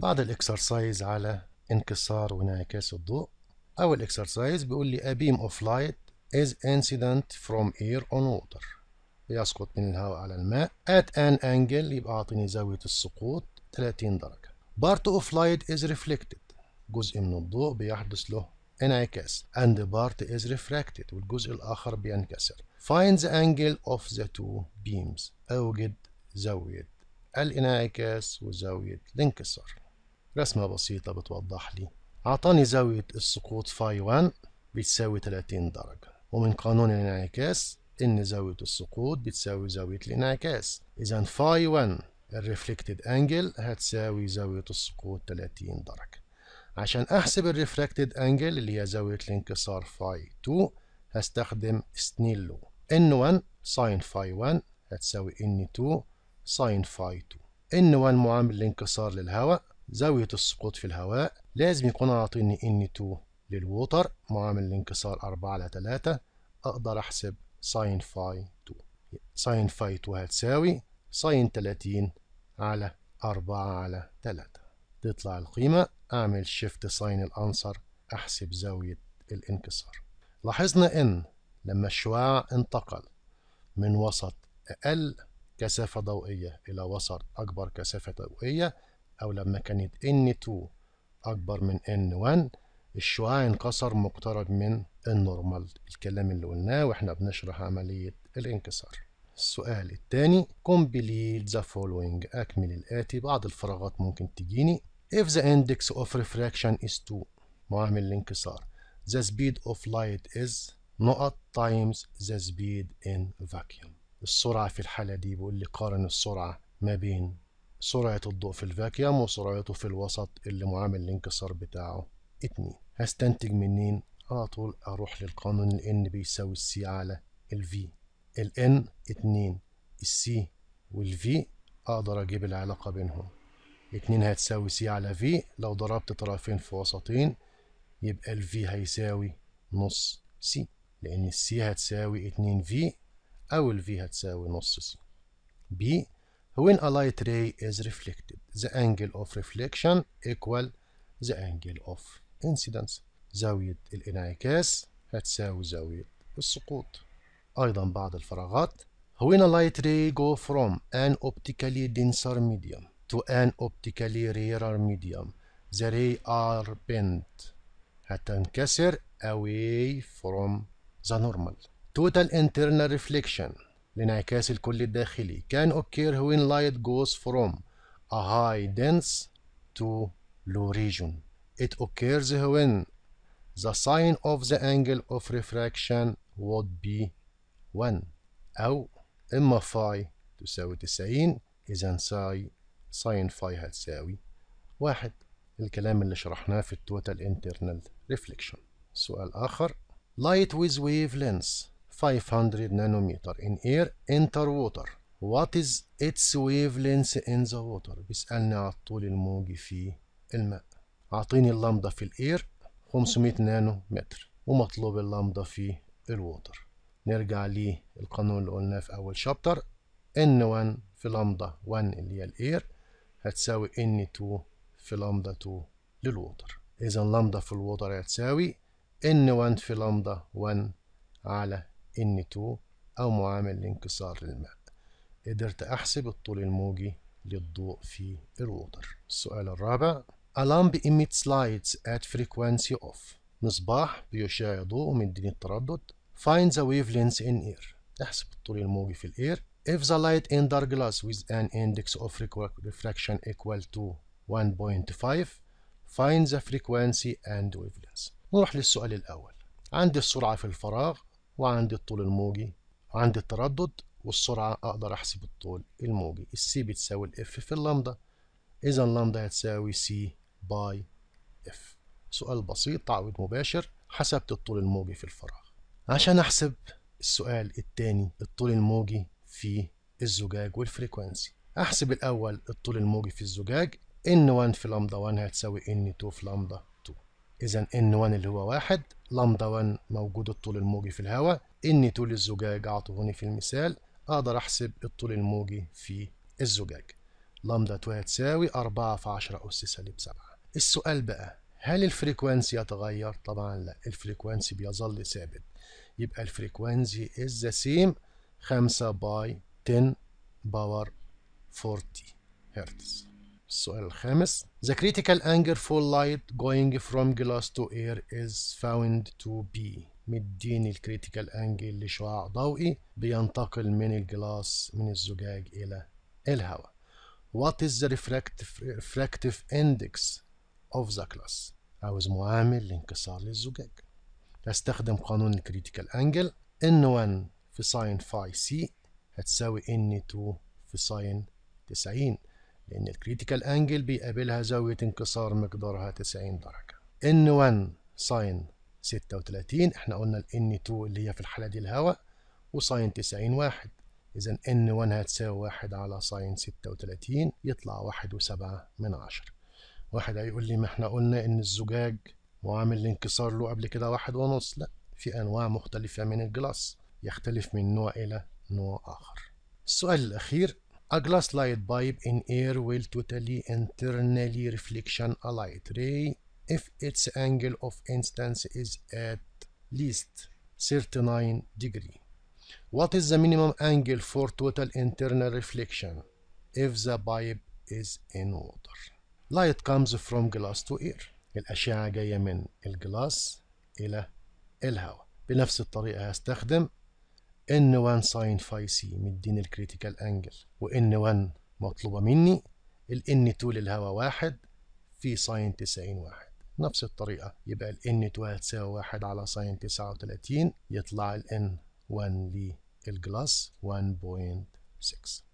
بعد ال exercise على انكسار وانعكاس الضوء أول exercise بيقول لي a beam of light is incident from air on water. يسقط من الهواء على الماء. At an angle يبقى أعطيني زاوية السقوط 30 درجة. Part of light is reflected. جزء من الضوء بيحدث له انعكاس. And part is refracted. والجزء الآخر بينكسر. Find the angle of the two beams. أوجد زاوية الانعكاس وزاوية الانكسار. رسمة بسيطة بتوضح لي. أعطاني زاوية السقوط phi 1 بتساوي 30 درجة ومن قانون الانعكاس إن زاوية السقوط بتساوي زاوية الانعكاس. إذا phi 1 ال reflected angle هتساوي زاوية السقوط 30 درجة. عشان أحسب ال refracted angle اللي هي زاوية الانكسار phi 2 هستخدم Snell law N1 sine phi 1 هتساوي N2 sine phi 2 N1 معامل الانكسار للهواء زاوية السقوط في الهواء. لازم يكون عاطيني N2 لل water. معامل الانكسار 4 على 3 أقدر أحسب sine phi 2 sine phi 2 هتساوي sine 30 على 4 على 3 تطلع القيمة. أعمل shift sine ال answer أحسب زاوية الانكسار. لاحظنا إن لما الشعاع انتقل من وسط أقل كثافة ضوئية إلى وسط أكبر كثافة ضوئية أو لما كانت N2 أكبر من N1 الشعاع انكسر مقترب من النورمال الكلام اللي قلناه وإحنا بنشرح عملية الانكسار. السؤال الثاني complete the following أكمل الآتي؟ بعض الفراغات ممكن تجيني. If the index of refraction is 2 معامل الانكسار. The speed of light is نقط times the speed in vacuum. السرعة في الحالة دي بيقول لي قارن السرعة ما بين سرعة الضوء في ال vacuum وسرعته في الوسط اللي معامل الانكسار بتاعه. 2 هستنتج منين؟ على طول أروح للقانون ال n بيساوي ال C على ال v. ال n 2 ال C وال v أقدر أجيب العلاقة بينهم. 2 هتساوي C على v. لو ضربت طرفين في وسطين يبقى ال v هيساوي نص C لأن ال C هتساوي 2 v أو ال v هتساوي نص C when a light ray is reflected the angle of reflection equal the angle of incidence زاوية الانعكاس هتساوي زاوية السقوط أيضا بعض الفراغات when a light ray go from an optically denser medium to an optically rarer medium the ray are bent هتنكسر away from the normal total internal reflection الانعكاس الكلي الداخلي can occur when light goes from a high dense to low region it occurs when the sine of the angle of refraction would be 1 أو إما phi تساوي 90 إذا ساي sine phi هتساوي واحد الكلام اللي شرحناه في ال total internal reflection سؤال آخر light with wavelengths 500 nanometer in air enter water. What is its wavelength in the water? بيسألني على الطول الموجي في الماء. أعطيني اللمضة في ال air 500 نانو متر ومطلوب اللمضة في ال water نرجع للقانون اللي قلناه في أول شابتر. N1 في لمضة 1 اللي هي ال air هتساوي N2 في لمضة 2 لل water إذا لمضة في ال water هتساوي N1 في لمضة 1 على N2 أو معامل الانكسار للماء قدرت أحسب الطول الموجي للضوء في ال water السؤال الرابع. A lamp emits lights at frequency of. مصباح بيشع ضوء ومديني التردد. Find the wavelength in air. أحسب الطول الموجي في ال air If the light in dark glass with an index of refraction equal to 1.5 find the frequency and wavelength. نروح للسؤال الأول. عندي السرعة في الفراغ. وعندي الطول الموجي وعندي التردد والسرعة أقدر أحسب الطول الموجي. ال C بتساوي ال F في اللمدة. إذا اللمدة هتساوي C by F سؤال بسيط تعويض مباشر. حسبت الطول الموجي في الفراغ. عشان أحسب السؤال التاني الطول الموجي في الزجاج وال frequency أحسب الأول الطول الموجي في الزجاج. N1 في لمدة 1 هتساوي N2 في لمدة 2 إذا N1 اللي هو واحد لمدة 1 موجود الطول الموجي في الهواء N2 للزجاج أعطوني في المثال أقدر أحسب الطول الموجي في الزجاج. لامدا 2 هتساوي 4 في 10 أس سالب 7 السؤال بقى هل ال frequency يتغير؟ طبعا لا ال frequency بيظل ثابت. يبقى ال frequency is the same 5 by 10 power 40 هرتز السؤال الخامس. The critical angle for light going from glass to air is found to be مديني ال critical angle لشعاع ضوئي بينتقل من ال glass من الزجاج إلى الهواء. What is the refractive, refractive index of the glass? عاوز معامل الانكسار للزجاج. هستخدم قانون ال critical angle N1 في sine phi C هتساوي N2 في sine 90 لأن ال critical angle بيقابلها زاوية انكسار مقدارها 90 درجة. N1 sine 36 إحنا قلنا ال N2 اللي هي في الحالة دي الهواء و sine 90 واحد. إذا N1 هتساوي واحد على sine 36 يطلع واحد وسبعة من عشرة. واحد هيقول لي ما إحنا قلنا إن الزجاج معامل الانكسار له قبل كده واحد ونص. لا في أنواع مختلفة من الجلاس يختلف من نوع إلى نوع آخر. السؤال الأخير A glass light pipe in air will totally internally reflection a light ray if its angle of instance is at least 39 degree. What is the minimum angle for total internal reflection if the pipe is in water? Light comes from glass to air. الأشعة جاية من الجلاس إلى الهواء. بنفس الطريقة هستخدم N1 sin phi c مديني ال critical angle و N1 مطلوبة مني ال N2 للهواء واحد في sine 90 واحد. نفس الطريقة يبقى ال N2 هتساوي واحد على sine 39 يطلع ال N1 لل glass 1.6